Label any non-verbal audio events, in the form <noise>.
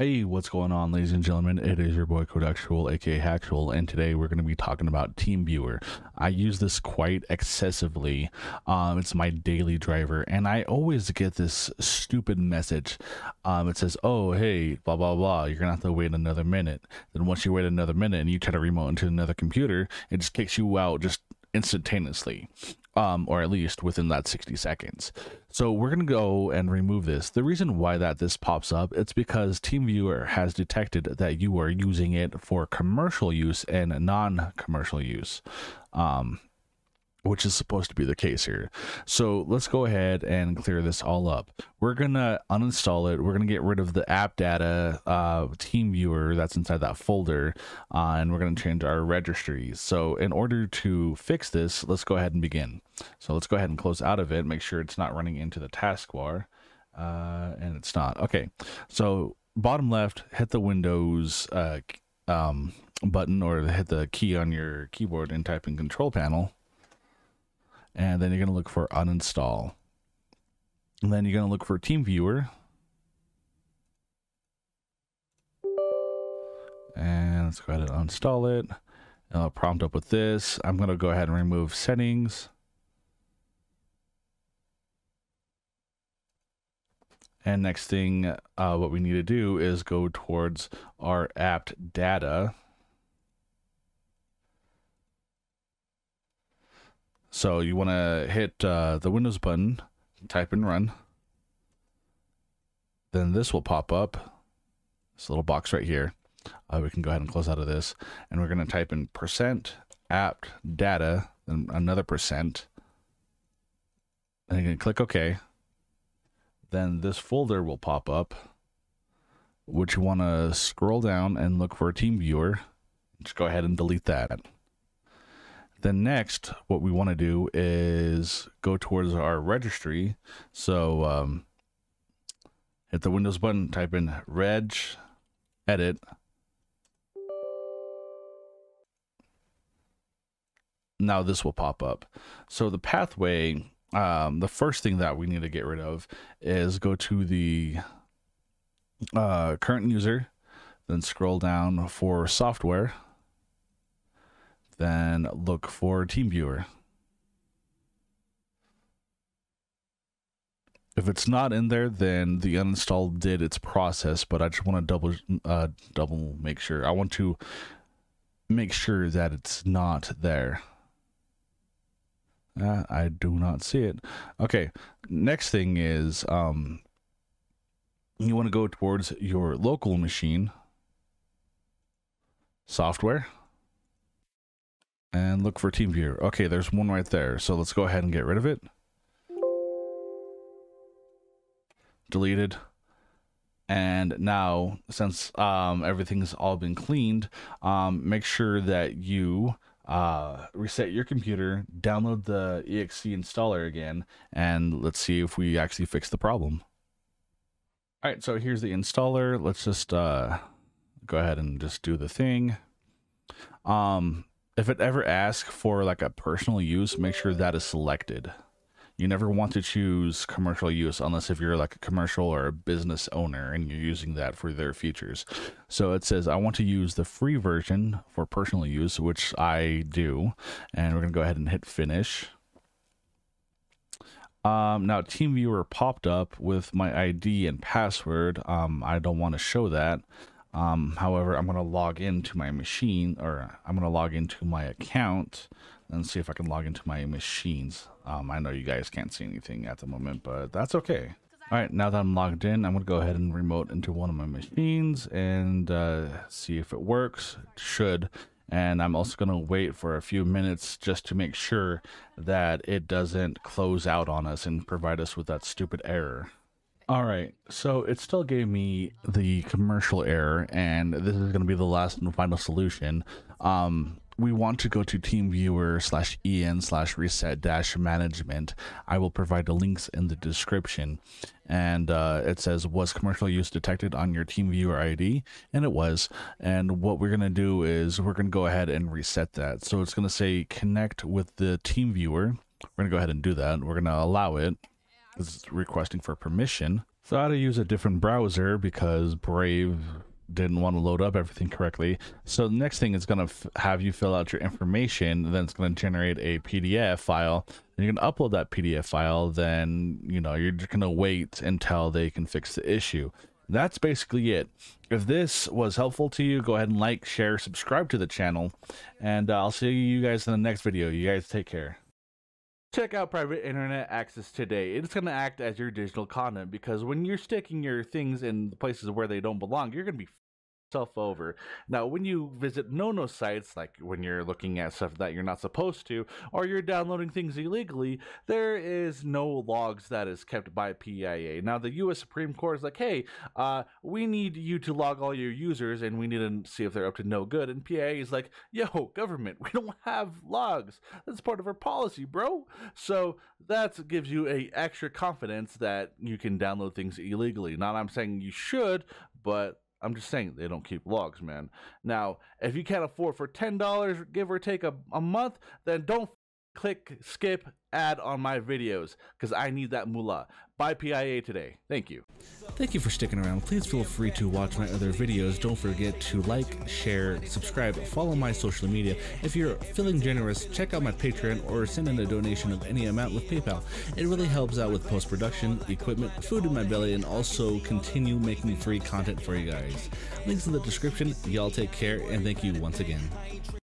Hey, what's going on, ladies and gentlemen? It is your boy Codexual, aka Hackxual, and today we're going to be talking about TeamViewer. I use this quite excessively. Um, it's my daily driver, and I always get this stupid message. Um, it says, "Oh, hey, blah blah blah. You're gonna have to wait another minute." Then once you wait another minute and you try to remote into another computer, it just kicks you out just instantaneously um, or at least within that 60 seconds. So we're going to go and remove this. The reason why that this pops up, it's because TeamViewer has detected that you are using it for commercial use and non-commercial use. Um, which is supposed to be the case here. So let's go ahead and clear this all up. We're gonna uninstall it. We're gonna get rid of the app data uh, team viewer that's inside that folder, uh, and we're gonna change our registries. So in order to fix this, let's go ahead and begin. So let's go ahead and close out of it. Make sure it's not running into the taskbar, uh, and it's not. Okay, so bottom left, hit the Windows uh, um, button or hit the key on your keyboard and type in Control Panel and then you're going to look for uninstall. And then you're going to look for TeamViewer. And let's go ahead and uninstall it. And I'll prompt up with this. I'm going to go ahead and remove settings. And next thing, uh, what we need to do is go towards our app data. So you want to hit uh, the Windows button, type in run. Then this will pop up, this little box right here. Uh, we can go ahead and close out of this. And we're going to type in percent app data, then another percent. And going to click OK. Then this folder will pop up, which you want to scroll down and look for TeamViewer. Just go ahead and delete that. Then next, what we want to do is go towards our registry. So um, hit the Windows button, type in reg, edit. Now this will pop up. So the pathway, um, the first thing that we need to get rid of is go to the uh, current user, then scroll down for software then look for TeamViewer. If it's not in there, then the uninstall did its process, but I just want to double uh, double make sure. I want to make sure that it's not there. Uh, I do not see it. Okay, next thing is um, you want to go towards your local machine software and look for TeamViewer. Okay, there's one right there. So let's go ahead and get rid of it. Deleted. And now, since um, everything's all been cleaned, um, make sure that you uh, reset your computer, download the exe installer again, and let's see if we actually fix the problem. All right, so here's the installer. Let's just uh, go ahead and just do the thing. Um, if it ever asks for like a personal use, make sure that is selected. You never want to choose commercial use unless if you're like a commercial or a business owner and you're using that for their features. So it says I want to use the free version for personal use, which I do, and we're gonna go ahead and hit finish. Um, now TeamViewer popped up with my ID and password. Um, I don't want to show that. Um, however, I'm going to log into my machine or I'm going to log into my account and see if I can log into my machines. Um, I know you guys can't see anything at the moment, but that's okay. All right, now that I'm logged in, I'm going to go ahead and remote into one of my machines and uh, see if it works. It should. And I'm also going to wait for a few minutes just to make sure that it doesn't close out on us and provide us with that stupid error. All right, so it still gave me the commercial error, and this is going to be the last and final solution. Um, we want to go to TeamViewer slash en slash reset dash management. I will provide the links in the description. And uh, it says, was commercial use detected on your TeamViewer ID? And it was. And what we're going to do is we're going to go ahead and reset that. So it's going to say connect with the TeamViewer. We're going to go ahead and do that. We're going to allow it is requesting for permission. So I had to use a different browser because Brave didn't want to load up everything correctly. So the next thing is going to have you fill out your information. Then it's going to generate a PDF file. And you're going to upload that PDF file. Then, you know, you're just going to wait until they can fix the issue. That's basically it. If this was helpful to you, go ahead and like, share, subscribe to the channel. And I'll see you guys in the next video. You guys take care. Check out private internet access today. It's going to act as your digital content because when you're sticking your things in places where they don't belong, you're going to be yourself over. Now, when you visit no-no sites, like when you're looking at stuff that you're not supposed to, or you're downloading things illegally, there is no logs that is kept by PIA. Now, the U.S. Supreme Court is like, hey, uh, we need you to log all your users, and we need to see if they're up to no good. And PIA is like, yo, government, <laughs> we don't have logs. That's part of our policy, bro. So that gives you a extra confidence that you can download things illegally. Not I'm saying you should, but I'm just saying they don't keep logs, man. Now, if you can't afford for ten dollars, give or take a, a month, then don't click skip ad on my videos because I need that moolah. Buy PIA today. Thank you. Thank you for sticking around. Please feel free to watch my other videos. Don't forget to like, share, subscribe, follow my social media. If you're feeling generous, check out my Patreon or send in a donation of any amount with PayPal. It really helps out with post production, equipment, food in my belly, and also continue making free content for you guys. Links in the description. Y'all take care and thank you once again.